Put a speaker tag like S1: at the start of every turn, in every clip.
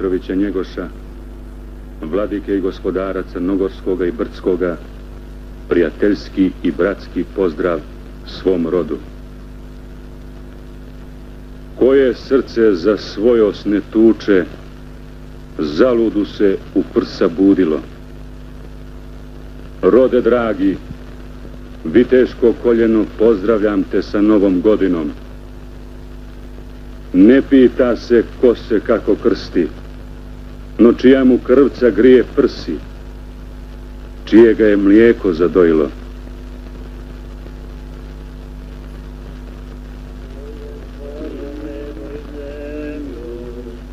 S1: Od Petrovića Njegoša, vladike i gospodara Crnogorskoga i Brdskoga, prijateljski i bratski pozdrav svom rodu. Koje srce za svojosne tuče zaludu se u prsa budilo. Rode dragi, viteško koljeno pozdravljam te sa novom godinom. Ne pita se ko se kako krsti, no čija mu krvca grije prsi, čije ga je mlijeko zadojilo.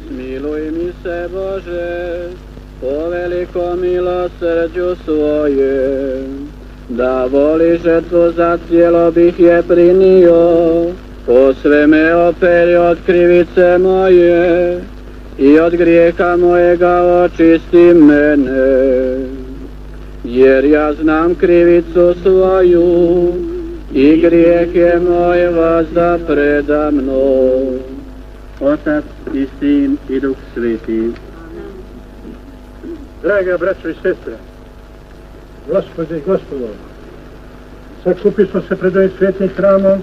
S2: Smiluj mi se Bože, po veliko milosrđu svoje, da voli žetvu za cijelo bih je prinio, po sve me operi od krivice moje i od grijeha mojega očisti mene. Jer ja znam krivicu svoju i grijeh je moj vazda preda mnom. Otac i Sin i Duh Sveti.
S3: Draga braćo i sestre, gospode i gospodo, sakupi smo se pred ovim svetnim hramom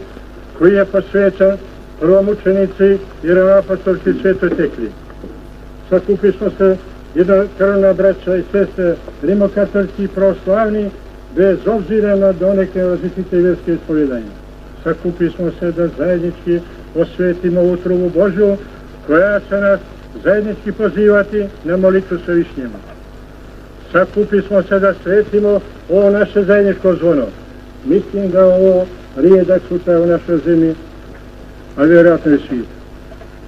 S3: koji je posvećan prvom učenici i apostolski svetoj tekli sakupili smo se jedna krvna braća i sestre rimokatolski i pravoslavni bez obzira na doneke različite vjerske ispovjedanja. Sakupili smo se da zajednički osvetimo utrovu Božju koja će nas zajednički pozivati na molitvu sa višnjima. Sakupili smo se da svetimo ovo naše zajedničko zvono. Mislim da ovo rijedak sutra u našoj zemlji, a vjerojatno i svijet.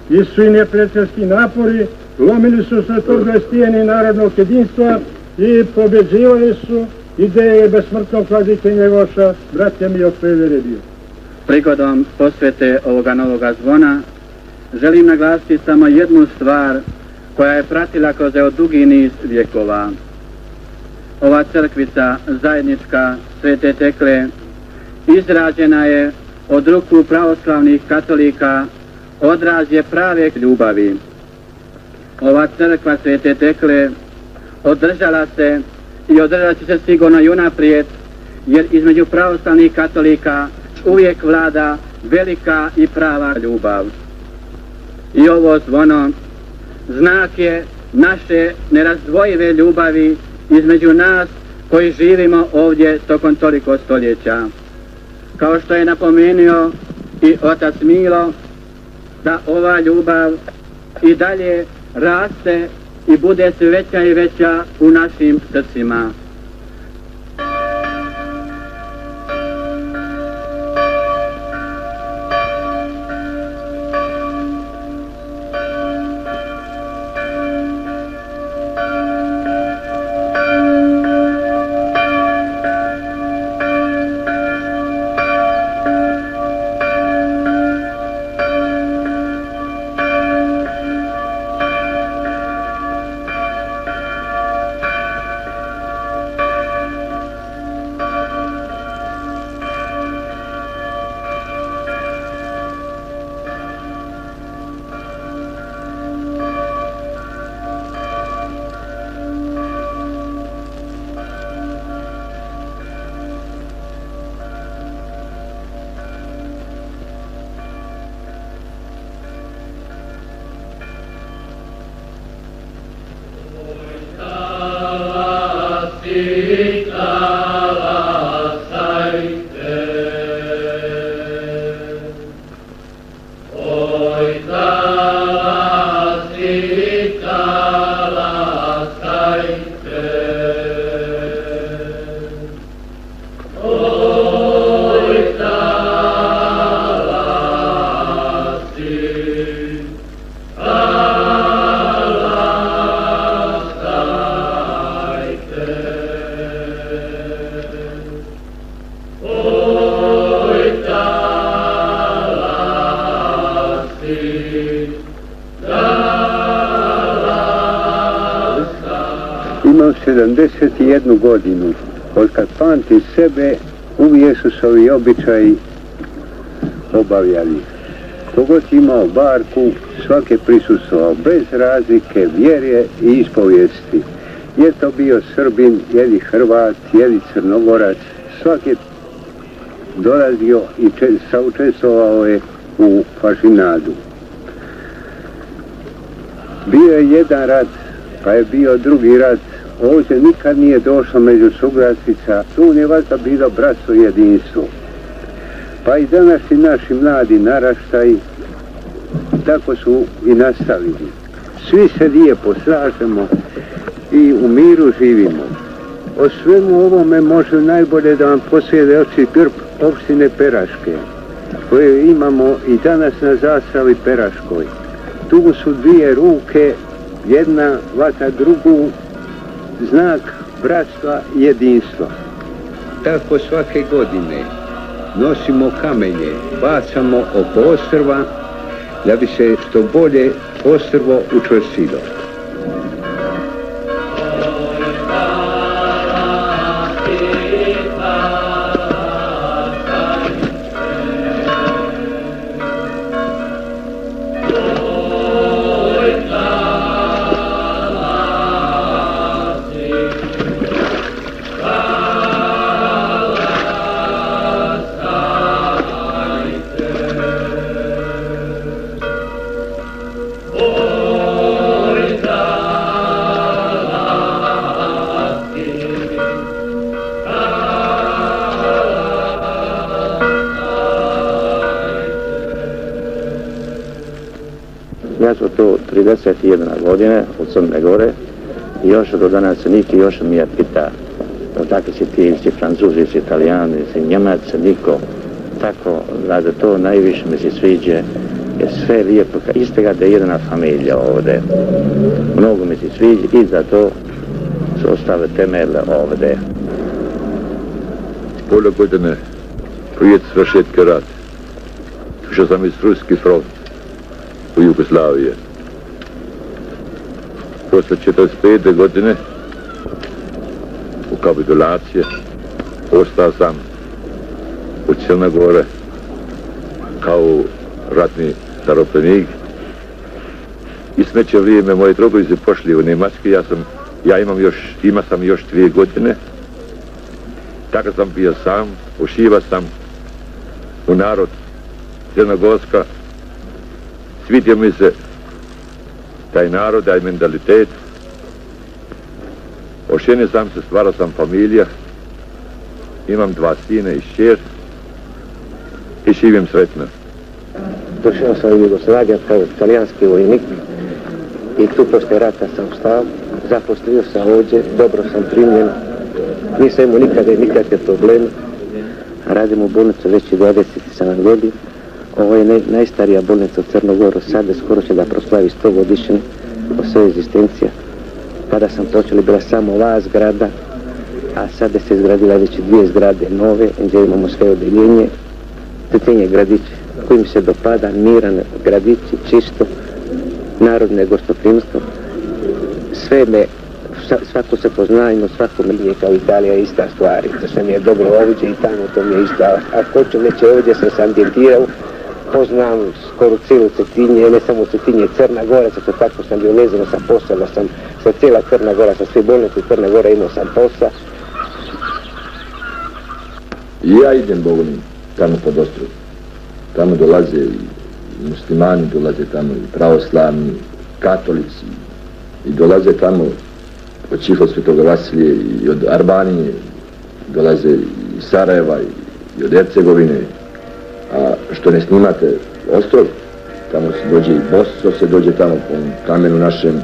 S3: I svi neprijateljski napori lomili su se toga stijeni narodnog jedinstva i pobeđivali su ideje besmrtnog vladike Njegoša, bratja mi opevere bio.
S2: Prigodom posvete ovoga novoga zvona želim naglasiti samo jednu stvar koja je pratila kroz evo dugi niz vjekova. Ova crkvica zajednička Svete Tekle izrađena je od ruku pravoslavnih katolika odraz je prave ljubavi. Ova crkva Svete Tekle održala se i održat će se sigurno i unaprijed, jer između pravoslavnih katolika uvijek vlada velika i prava ljubav. I ovo zvono znak je naše nerazdvojive ljubavi između nas koji živimo ovdje tokom toliko stoljeća. Kao što je napomenuo i otac Milo, da ova ljubav i dalje raste i bude sve veća i veća u našim srcima.
S4: 71 godinu. Od kad pamti sebe, uvijek su se ovi običaji obavljali. Kogod imao barku, svake prisustvovao bez razlike vjere i ispovijesti. Je to bio Srbin, je li Hrvat, je li Crnogorac, svaki dolazio i saučestvovao je u fašinadu. Bio je jedan rat, pa je bio drugi rat, ovdje nikad nije došlo među suglasica, tu nije valjda bilo bratstvo jedinstvo. Pa i danas i naši mladi naraštaj tako su i nastavili. Svi se lijepo slažemo i u miru živimo. O svemu ovome može najbolje da vam posjede oči grb opštine Peraške, koje imamo i danas na zastavi Peraškoj. Tu su dvije ruke, jedna vata drugu, znak bratstva i jedinstva. Tako svake godine nosimo kamenje, bacamo oko ostrva, da bi se što bolje ostrvo učvrstilo.
S5: Ja sam tu 31 godine u Crne Gore i još do danas niki još mi je pita tako si ti, si francuzi, si italijani, si njemac, niko tako da to najviše mi se sviđe, je sve lijepo, istega da je jedna familija ovde. Mnogo mi se sviđa i za to su ostale temele ovde.
S6: Pola godine prije svršetka rat, što sam iz Ruski front Jugoslavije. Posle 45. godine u kapitulacije ostao sam u Crne Gore kao ratni zarobljenik i smeće vrijeme moje drugovi se pošli u Njemački, ja sam ja imam još, ima sam još dvije godine tako sam bio sam, ušiva sam u narod Crnogorska svidio mi se taj narod, taj mentalitet. Ošenio sam se, stvarao sam familija, imam dva sine i šćer i živim sretno.
S5: Došao sam u Jugoslaviju kao italijanski vojnik. I tu posle rata sam stao, zaposlio sam ovdje, dobro sam primljen, nisam imao nikada nikakve probleme, radim u bolnicu već i 27 godina, Ovo je naj, najstarija bolnica u Crnogoru, sada skoro će da proslavi 100 godišnje po svoje egzistencija. Kada sam počeli bila samo ova zgrada, a sada se izgradila već dvije zgrade nove, gdje imamo sve odeljenje, tetenje gradić kojim se dopada, miran gradići, čisto, narodne gostoprimstvo. Sve me, svako se poznajmo, svako mi je kao Italija ista stvari, da mi je dobro ovdje i tamo to mi je isto, a ko će neće ovdje sam se ambijentirao, poznam skoro cijelu Cetinje, ne samo Cetinje, Crna Gora, sa tako sam bio vezano sa posla, sam sa cijela Crna Gora, sa sve bolnice Crna Gora imao sam posla.
S6: I ja idem Bogonim tamo pod ostrov. Tamo dolaze i muslimani, dolaze tamo i pravoslavni, katolici i dolaze tamo od Čiho Svetog Vasilije i od Arbanije, dolaze i Sarajeva i od Ercegovine a što ne snimate ostrov, tamo se dođe i Boso, se dođe tamo po kamenu našem.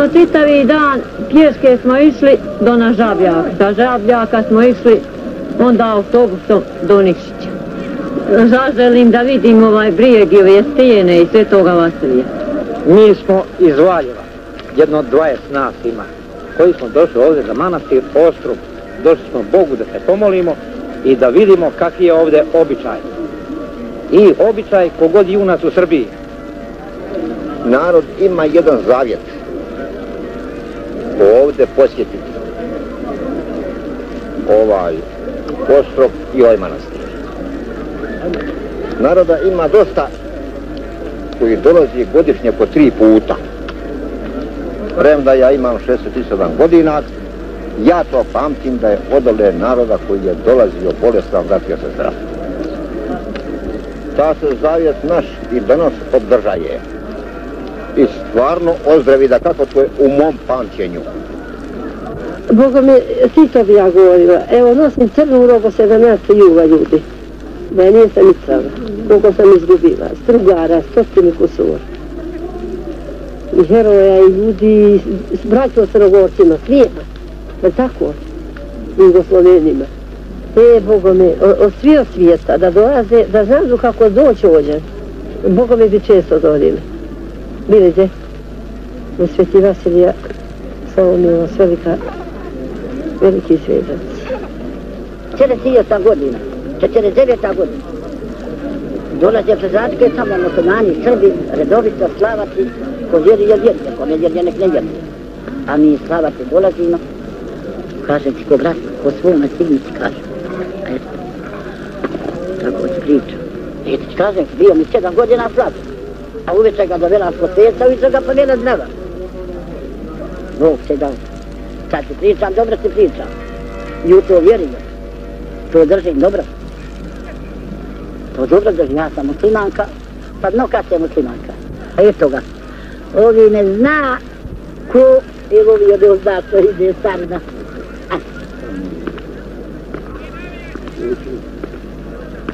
S7: Smo čitavi dan, pješke smo išli do na Žabljak. Sa Žabljaka smo išli onda autobusom do Nikšića. Zaželim da vidim ovaj brijeg i ove stijene i sve toga Vasilija.
S8: Mi smo iz Valjeva, jedno od 20 nas ima, koji smo došli ovdje za manastir Ostrov. Došli smo Bogu da se pomolimo i da vidimo kakvi je ovdje običaj. i običaj kogod junac u Srbiji.
S9: Narod ima jedan zavjet. Ovde posjetiti ovaj ostrog i ovaj manastir. Naroda ima dosta koji dolazi godišnje po tri puta. Premda ja imam 67 godina, ja to pamtim da je odole naroda koji je dolazio bolestan vratio se zdrav. Ta se zavjet naš i danas obdržaje. I stvarno ozdravi da kako to je u mom pamćenju.
S10: Boga me, sito bi ja govorila, evo nosim crnu robu 17 juga ljudi. Da nije nisam i crna. Koliko sam izgubila, strugara, stotinu kusura. I heroja i ljudi, s braćom crnogorcima, svijema. Pa tako? Jugoslovenima. E, Boga mi, od svijeg svijeta, da dolaze, da znaju kako doći ovdje. Boga mi bi često dolili. Bili gdje? U Sveti Vasilija, samo mi je velika veliki svežac.
S11: 48 godina, 49 godina. Dolaze prezadke tamo muslimani, Srbi, redovito slavati, ko vjeri je vjeri, ko ne vjeri je nek ne vjeri. A mi slavati dolazimo, kažem ti ko brat, ko svome signici kažem. Eto, tako e, ti pričam. Eto ti kažem, bio mi 7 godina slav. A uveče ga dovela po sveca, uveče ga pomjela dneva. Bog se dao. Kad ti pričam, dobro ti pričam. I u to vjerujem. To držim dobro. To dobro držim. Ja sam muslimanka, pa dno kad je muslimanka. A eto ga. Ovi ne zna ko i ovi od ozda to ide starina.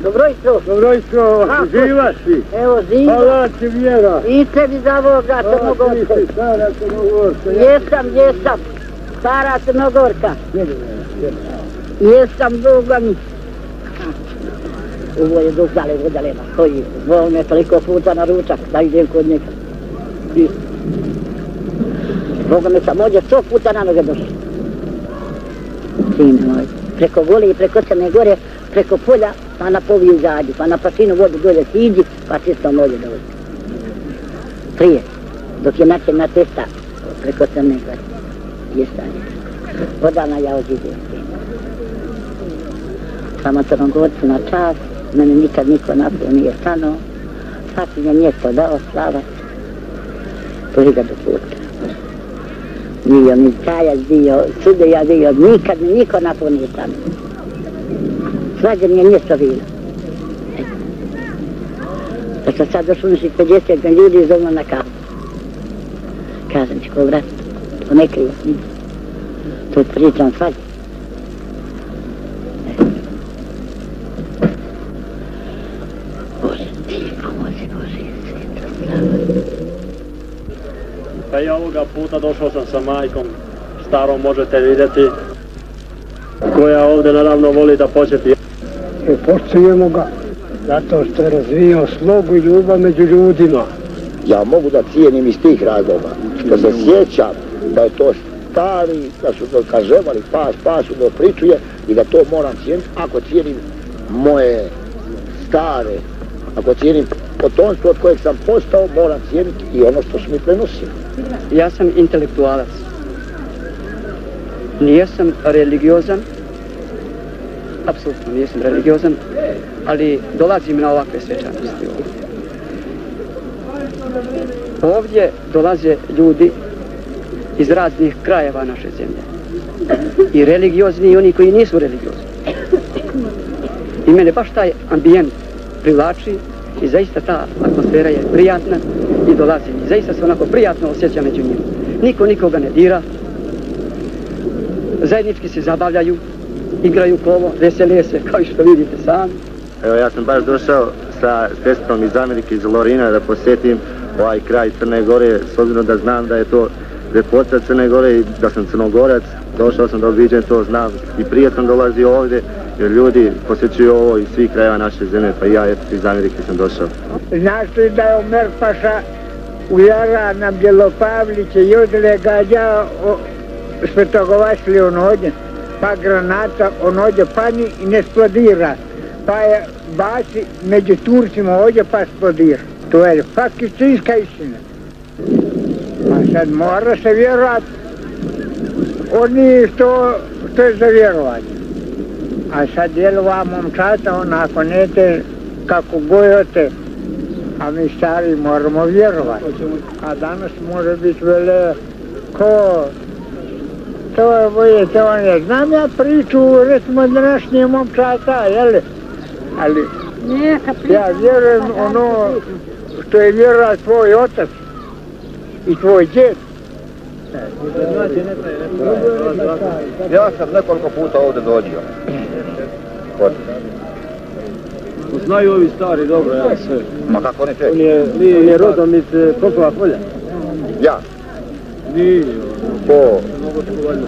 S11: Dobro jutro.
S12: Dobro jutro, živa si.
S11: Evo, živa.
S12: Hvala ti vjera.
S11: I tebi za Boga, Crnogorce.
S12: Hvala ti stara Crnogorce.
S11: Jesam, jesam. Stara Crnogorka. Jesam duga mi. Ovo je duh dale vodalena. Stoji. Zvao me toliko puta na ručak da idem kod njega. I... Boga me sam ođe sto puta na noge došao. Sine moj. Preko gole i preko crne gore, preko polja, pa na poviju zađi, pa na pasinu vodu dolje siđi, pa čisto može dođi. Prije, dok je način na testa, preko crne gore. Jesanje. Odavna ja ođidim. Samo crnogorci na čas, mene nikad niko napio nije stano. Svaki je mjesto dao slava. Priga do puta. Bio mi cajac bio, sudeja bio, nikad mi niko napio nije stano. Svađe mi je mjesto bilo. Da sam sad došlo naših 50 ljudi zovno na kavu. Kažem ti ko vrat, to ne krije. To pričam svađa.
S13: Pa i ovoga puta došao sam sa majkom, starom možete vidjeti, koja ovdje naravno voli da početi.
S12: I poštujemo ga, zato što je razvijao slogu i ljubav među ljudima.
S9: Ja mogu da cijenim iz tih razloga, što se sjećam da je to stari, da su to kaževali pas, pasu da pričuje i da to moram cijeniti ako cijenim moje stare, ako cijenim potomstvo od kojeg sam postao, moram cijeniti i ono što su mi prenosili.
S14: Ja sam intelektualac. Nijesam religiozan, apsolutno nijesam religiozan, ali dolazim na ovakve svečanosti ovdje. Ovdje dolaze ljudi iz raznih krajeva naše zemlje. I religiozni i oni koji nisu religiozni. I mene baš taj ambijent privlači i zaista ta atmosfera je prijatna i dolazi I Zaista se onako prijatno osjeća među njima. Niko nikoga ne dira. Zajednički se zabavljaju, igraju kolo, vesele se, kao i što vidite sami.
S15: Evo ja sam baš došao sa sestrom iz Amerike, iz Lorina, da posjetim ovaj kraj Crne Gore, s obzirom da znam da je to ljepota Crne Gore i da sam crnogorac, došao sam da obiđem to, znam i prije sam dolazio ovdje, jer ljudi posjećuju ovo iz svih krajeva naše zemlje, pa i ja eto iz Amerike sam došao.
S16: Znaš li da je Omer Paša u Jara na Bjelopavliće i odle gađa svetogovašli onođe, pa granata onođe pani i ne splodira. pa je baci među Turcima ovdje pa splodira. To je faktička istina. A sad mora se vjerovat oni što, što je za vjerovanje. A sad djelova momčata onako nete kako gojote, a mi stari moramo vjerovati. A danas može biti vele ko to je boje, to on je. Znam ja priču, recimo, današnje momčata, jel? Ali, ja vjerujem ono što je vjerovat tvoj otac i tvoj djed.
S9: Ja sam nekoliko puta ovdje dođio. Kod.
S17: Znaju ovi stari dobro, ja sve.
S9: Ma kako ne te?
S17: On je, on je rodom iz Kokova polja.
S9: Ja?
S17: Nije.
S9: Ko?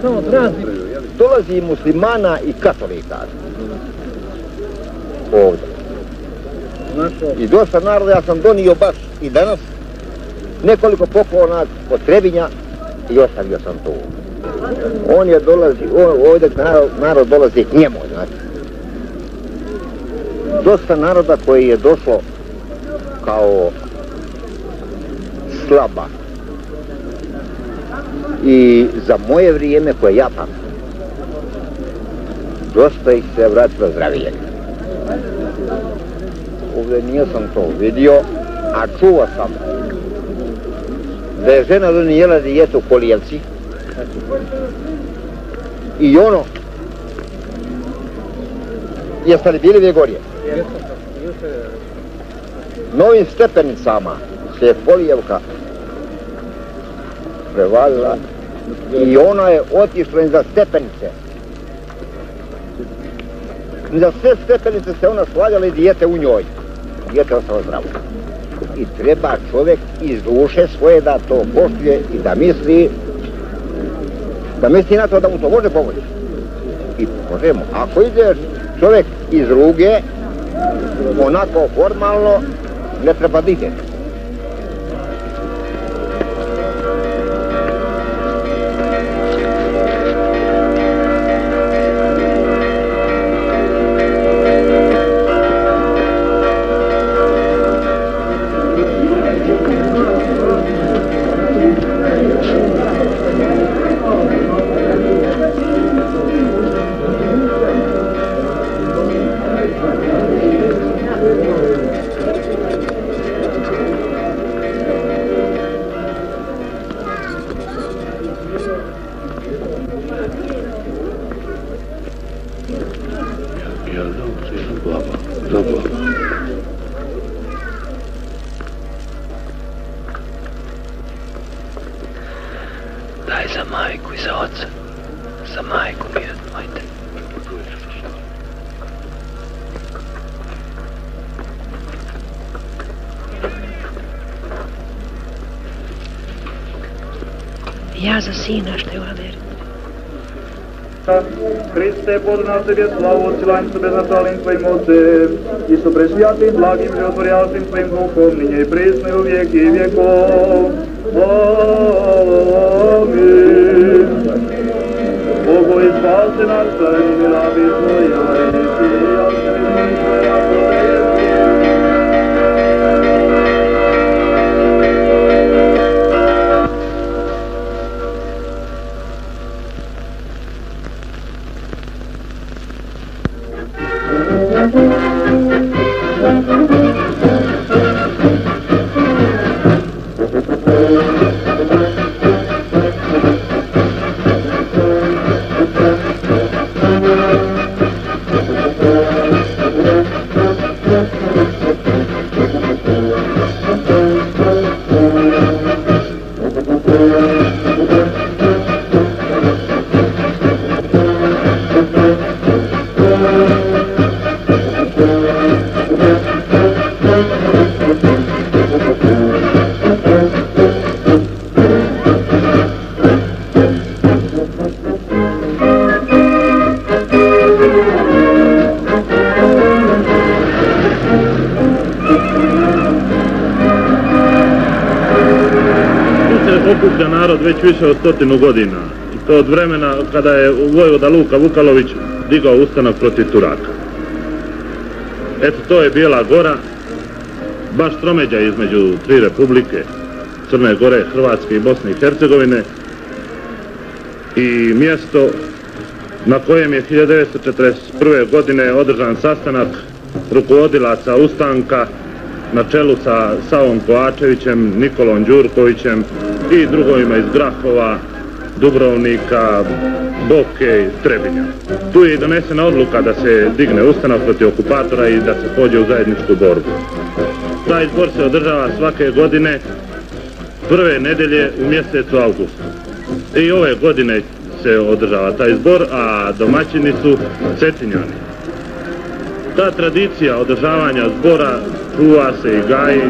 S17: Samo transit.
S9: Dolazi muslimana i katolika. Ovdje. I dosta naroda ja sam donio baš i danas nekoliko poklona od Trebinja i ostavio sam to. On je dolazi, on, ovdje narod, narod dolazi k njemu, znači. Dosta naroda koji je došlo kao slaba. I za moje vrijeme koje ja pamtim, dosta ih se vratilo zdravije. Ovdje nisam to vidio, a čuo sam da je žena donijela dijetu kolijevci i ono jeste li bili Vjegorje? Novim stepenicama se je Polijevka prevalila i ona je otišla iza stepenice. Iza sve stepenice se ona svaljala i dijete u njoj. Dijete ostalo zdravo i treba čovjek iz duše svoje da to poštuje i da misli da misli na to da mu to može pomoći. I možemo, ako ideš čovjek iz ruge, onako formalno, ne treba da ideš.
S13: Христе, Боже на Тебе славу, отсилаем Тебе за Твоим Твоим Отцем, и со пресвятым, благим, животворящим Твоим Духом, ныне и пресно и в веки веков. Аминь. always fast and uncertain,
S18: and obviously away. Stotinu godina. I to od vremena kada je Vojvoda Luka Vukalović digao ustanak protiv Turaka. Eto, to je Bijela gora, baš tromeđa između tri republike, Crne Gore, Hrvatske i Bosne i Hercegovine i mjesto na kojem je 1941. godine održan sastanak rukovodilaca Ustanka na čelu sa Savom Kovačevićem, Nikolom Đurkovićem i drugovima iz Grahova, Dubrovnika, Boke i Trebinja. Tu je i donesena odluka da se digne ustanak protiv okupatora i da se pođe u zajedničku borbu. Taj zbor se održava svake godine prve nedelje u mjesecu augustu. I ove godine se održava taj zbor, a domaćini su Cetinjani. Ta tradicija održavanja zbora čuva se i gaji.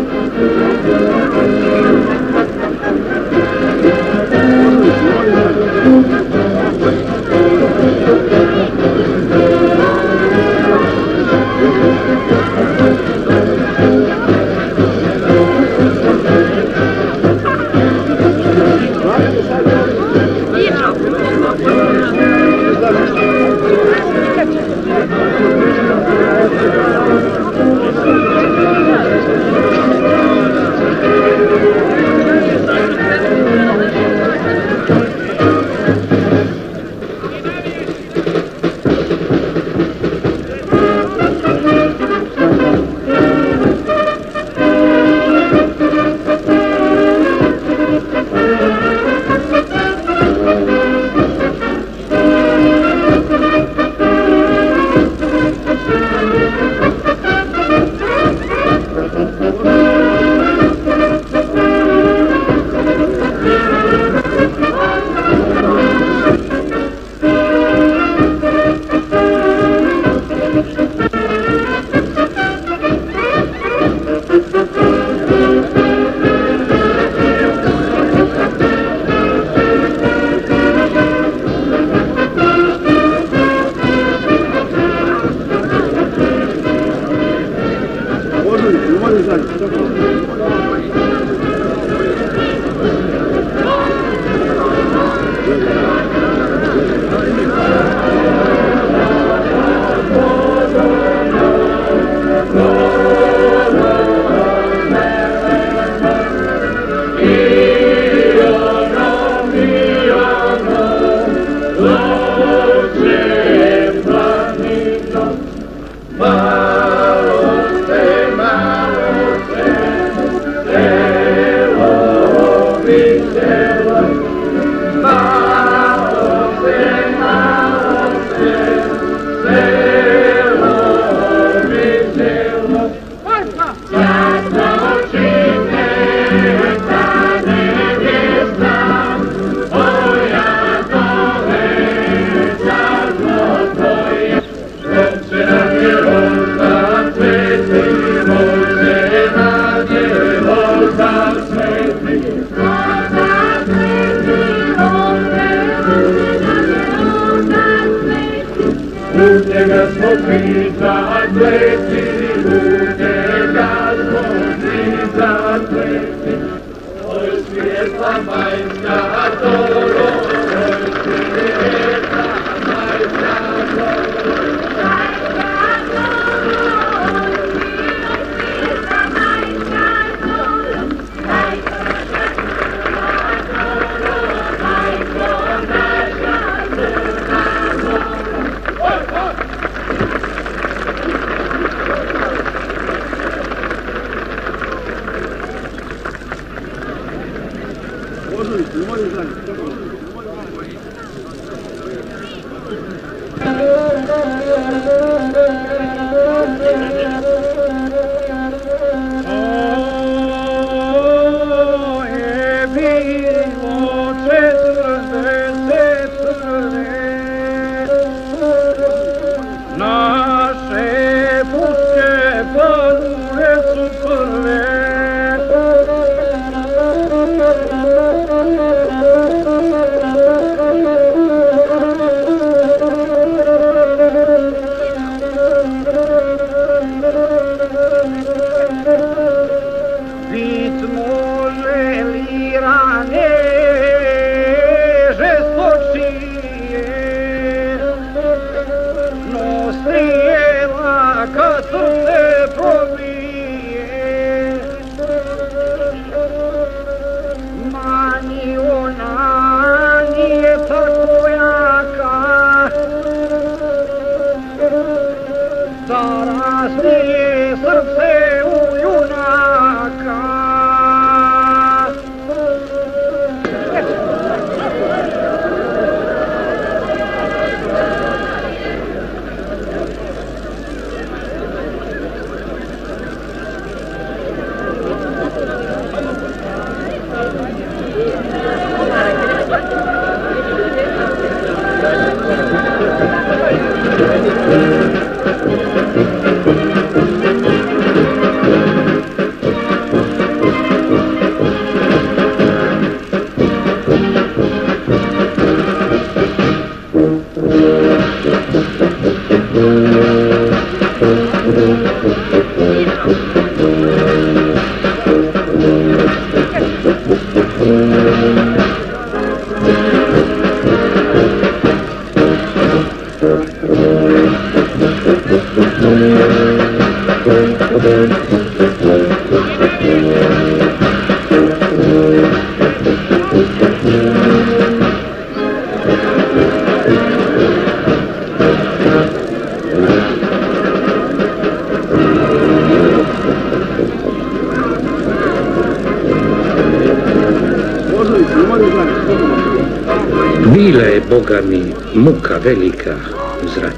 S19: Boga mi, muka velika uz rat.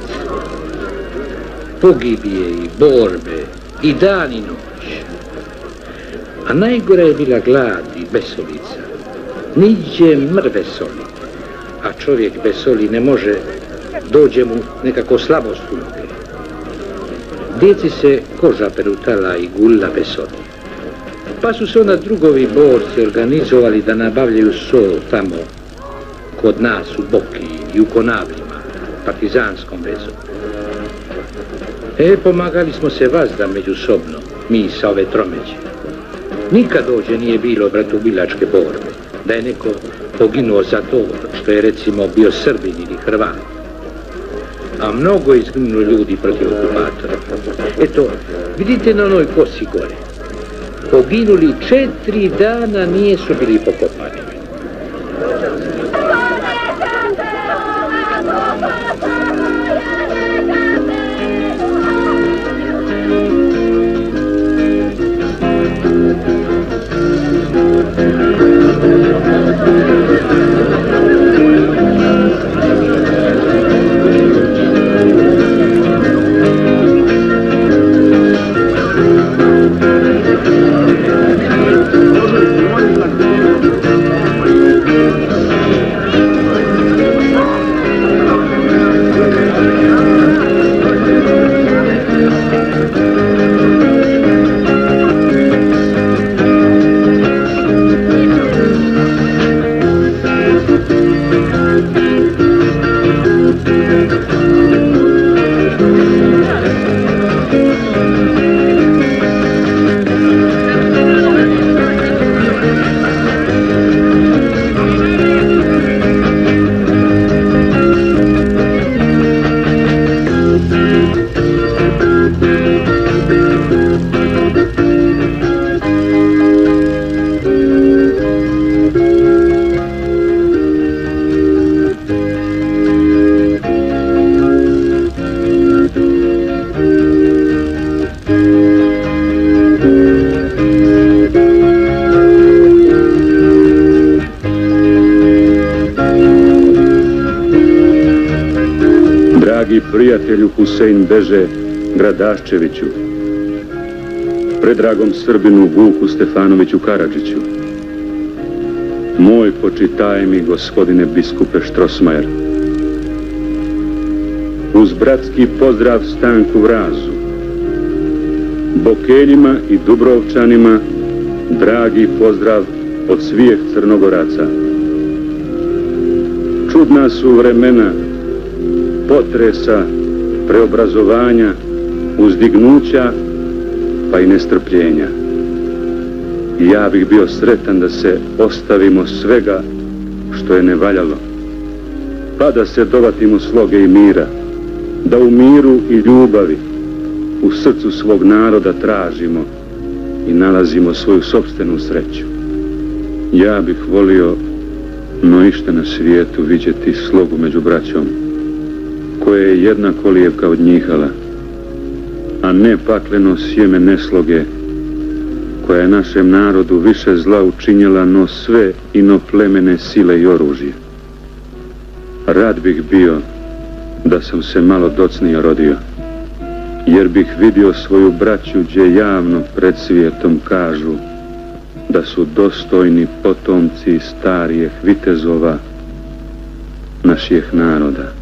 S19: Pogibije i borbe, i dan i noć. A najgora je bila glad i besolica. Niđe mrve soli, a čovjek bez soli ne može, dođe mu nekako slabost u noge. Djeci se koža perutala i gulla bez soli. Pa su se onda drugovi borci organizovali da nabavljaju sol tamo kod nas u Boku i u Konavljima, partizanskom vezu. E, pomagali smo se vazda međusobno, mi sa ove tromeđe. Nikad dođe nije bilo bratubilačke borbe, da je neko poginuo za to što je recimo bio Srbin ili Hrvat. A mnogo je izginulo ljudi protiv okupatora. Eto, vidite na onoj kosi gore. Poginuli četiri dana nijesu bili pokopani.
S1: Beže Gradaščeviću, predragom Srbinu Vuku Stefanoviću Karadžiću, moj počitaj mi gospodine biskupe Štrosmajer, uz bratski pozdrav Stanku Vrazu, Bokeljima i Dubrovčanima, dragi pozdrav od svijeh Crnogoraca. Čudna su vremena, potresa, preobrazovanja, uzdignuća, pa i nestrpljenja. Ja bih bio sretan da se ostavimo svega što je nevaljalo, pa da se dovatimo sloge i mira, da u miru i ljubavi u srcu svog naroda tražimo i nalazimo svoju sobstvenu sreću. Ja bih volio no ište na svijetu vidjeti slogu među braćom, koje je jednako lijevka od njihala, a ne pakleno sjeme nesloge, koja je našem narodu više zla učinjela no sve ino plemene sile i oružje. Rad bih bio da sam se malo docnije rodio, jer bih vidio svoju braću gdje javno pred svijetom kažu da su dostojni potomci starijeh vitezova naših naroda.